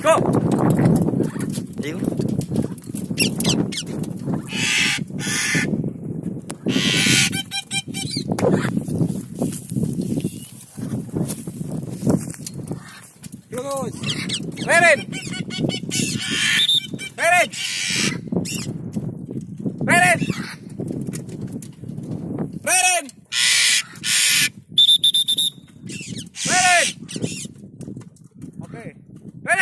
Go! Deal? Go, go! Ready!